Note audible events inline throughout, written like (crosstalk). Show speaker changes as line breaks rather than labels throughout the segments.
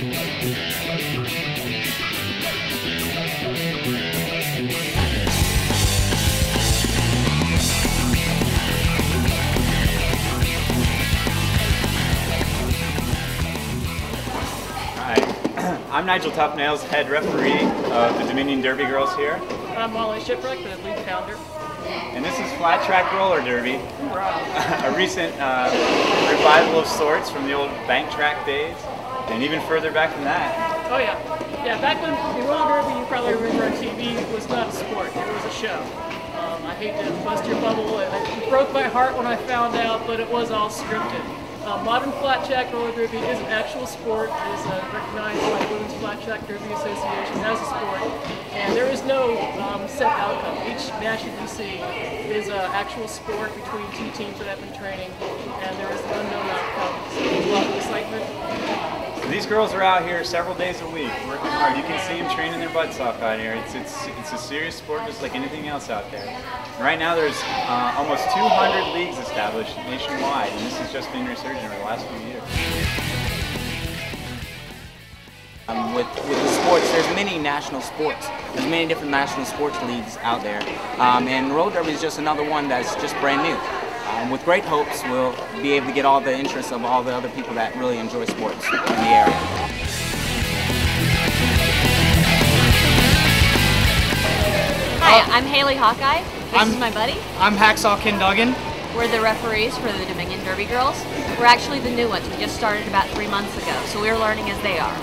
Hi, (clears throat) I'm Nigel Topnails, head referee of the Dominion Derby Girls here,
I'm Molly Shipwreck, the lead founder.
and this is Flat Track Roller Derby, (laughs) a recent uh, revival of sorts from the old bank track days, and even further back than that.
Oh yeah. Yeah, back when the roller derby, you probably remember on TV, was not a sport, it was a show. Um, I hate to bust your bubble, it, it broke my heart when I found out, but it was all scripted. Uh, modern flat track roller derby is an actual sport, it is uh, recognized by the Women's Flat Track Derby Association as a sport, and there is no um, set outcome. Each match that you see is an actual sport between two teams that have been training, and there is an unknown outcome. So there's a lot of excitement.
These girls are out here several days a week working hard. You can see them training their butts off out here. It's it's it's a serious sport just like anything else out there. Right now there's uh, almost 200 leagues established nationwide, and this has just been resurgent over the last few years.
Um, with, with the sports, there's many national sports. There's many different national sports leagues out there. Um, and roller derby is just another one that's just brand new. Um, with great hopes, we'll be able to get all the interest of all the other people that really enjoy sports in the area.
Hi, I'm Haley Hawkeye. This
I'm-
is my buddy.
I'm Hacksaw Ken Duggan.
We're the referees for the Dominion Derby Girls. We're actually the new ones. We just started about three months ago, so we're learning as they are.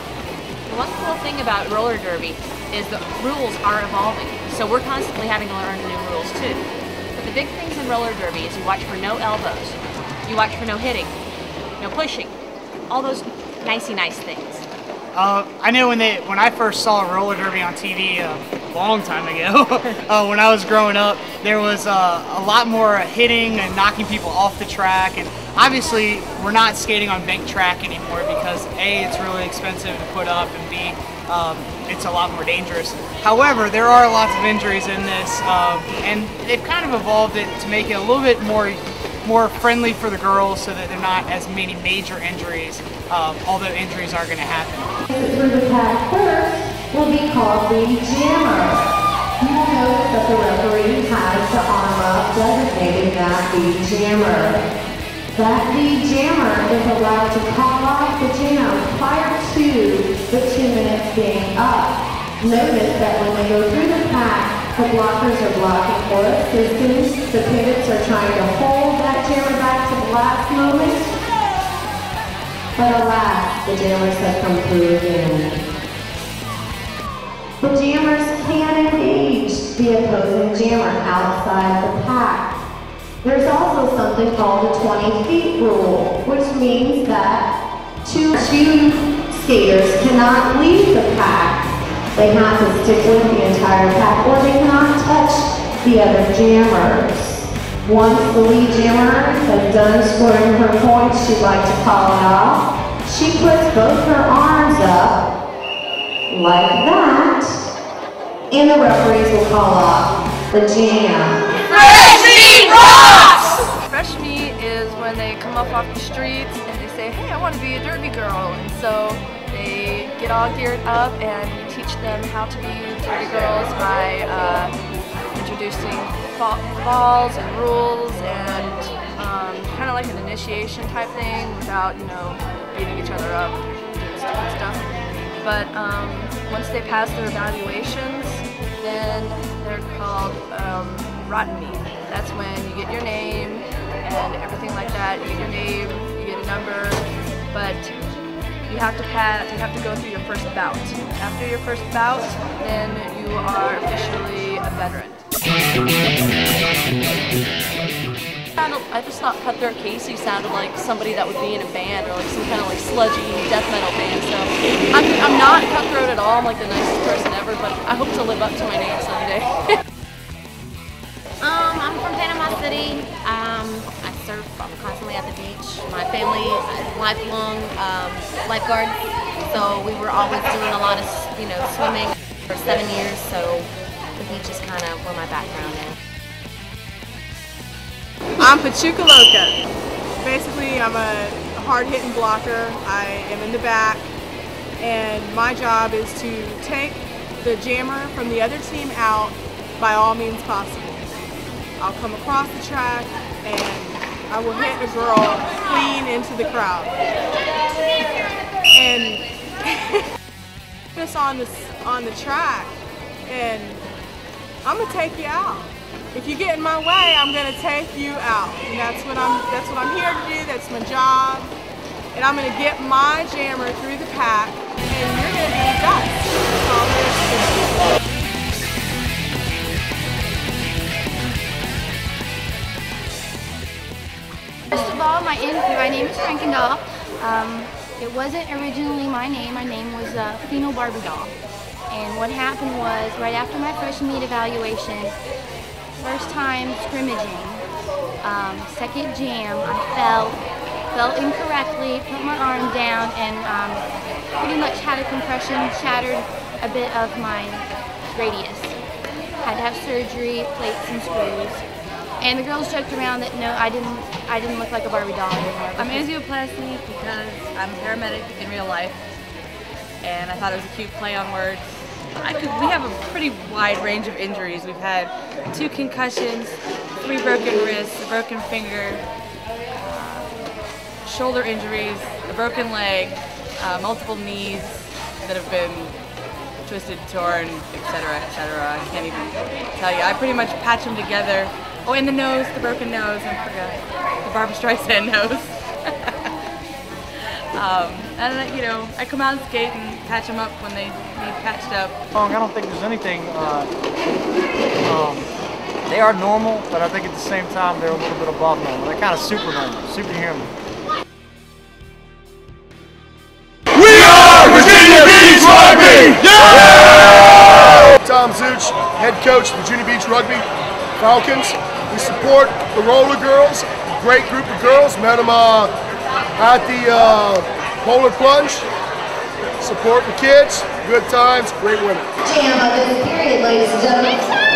The one cool thing about roller derby is the rules are evolving, so we're constantly having to learn new rules too. The big things in roller derby is you watch for no elbows, you watch for no hitting, no pushing, all those nicey nice things.
Uh, I know when they when I first saw roller derby on TV uh, a long time ago, (laughs) uh, when I was growing up, there was uh, a lot more hitting and knocking people off the track. And obviously, we're not skating on bank track anymore because a it's really expensive to put up, and b um, it's a lot more dangerous. However, there are lots of injuries in this, um, and they've kind of evolved it to make it a little bit more more friendly for the girls so that they're not as many major injuries, um, although injuries are going to happen.
through the pack first will be called the jammer. You will notice that the referee has the arm up designating that the jammer. That the jammer is allowed to call off the jam prior to the two minutes being up. Notice that when they go through the pack, the blockers are blocking for assistance. The pivots are trying to hold moment. But alas, the jammers have come through again. The jammers can engage the opposing jammer outside the pack. There's also something called the 20 feet rule, which means that two, two skaters cannot leave the pack. They have to stick with the entire pack, or they cannot touch the other jammers. Once the jammer has done scoring her points, she'd like to call it off. She puts both her arms up, like that, and the referees will call off the jam.
Fresh meat is when they come up off the streets and they say, hey, I want to be a derby girl. And so they get all geared up and we teach them how to be derby girls by uh, introducing falls and rules and um, kind of like an initiation type thing without, you know, beating each other up, doing stupid stuff. But um, once they pass their evaluations, then they're called um, rotten meat. That's when you get your name and everything like that. You get your name, you get a number, but you have to pass. You have to go through your first bout. After your first bout, then you are officially a veteran.
I just thought Cutthroat Casey sounded like somebody that would be in a band or like some kind of like sludgy death metal band. So I'm, I'm not cutthroat at all. I'm like the nicest person ever, but I hope to live up to my name someday. (laughs)
Um, I'm from Panama City. Um, I surf. I'm constantly at the beach. My family is lifelong um, so we were always doing a lot of, you know, swimming for seven years. So beach is kind of where my background is.
I'm Pachuca Loca. Basically, I'm a hard-hitting blocker. I am in the back.
and my job is to take the jammer from the other team out by all means possible. I'll come across the track and I will hit a girl clean into the crowd. And (laughs) us on the on the track and I'm gonna take you out. If you get in my way, I'm gonna take you out. And that's what I'm that's what I'm here to do, that's my job. And I'm gonna get my jammer through the pack and you're gonna be dust.
First of all, my, in, my name is Frankendoll. Um, it wasn't originally my name. My name was uh, Pheno Barbie Doll. And what happened was, right after my first meat evaluation, first time scrimmaging, um, second jam, I fell, fell incorrectly, put my arm down, and um, pretty much had a compression, shattered a bit of my radius. Had to have surgery, plates and screws. And the girls joked around that no, I didn't, I didn't look like a Barbie doll anymore.
I'm angioplasty because I'm a paramedic in real life, and I thought it was a cute play on words. Could, we have a pretty wide range of injuries. We've had two concussions, three broken wrists, a broken finger, uh, shoulder injuries, a broken leg, uh, multiple knees that have been twisted, torn, etc., etc. I can't even tell you. I pretty much patch them together. Oh, and the nose, the broken nose, I forgot. The Barbra Streisand nose. (laughs) um, and you know, I come out and skate and patch them up when they need patched up.
I don't think there's anything. Uh, um, they are normal, but I think at the same time they're a little bit above normal. They're kind of super normal, superhuman.
We are Virginia Beach Rugby! Yeah!
Tom Zuch, head coach, Virginia Beach Rugby Falcons. We support the Roller Girls, great group of girls. Met them uh, at the uh, Polar Plunge. Support the kids, good times, great women.
Jam of this period, ladies and gentlemen.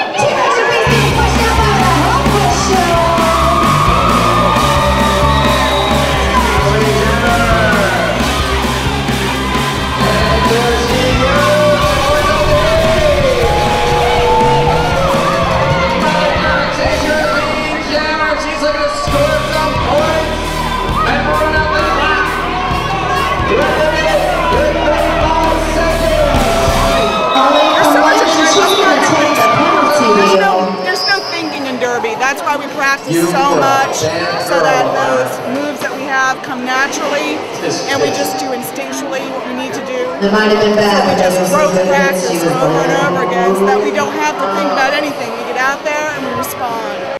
Practice so much, so that those moves that we have come naturally, and we just do instinctually what we need to do.
It might have been bad,
So we just
was
rote
good
practice
she was
over and
born.
over again, so that we don't have to think about anything. We get out there and we respond.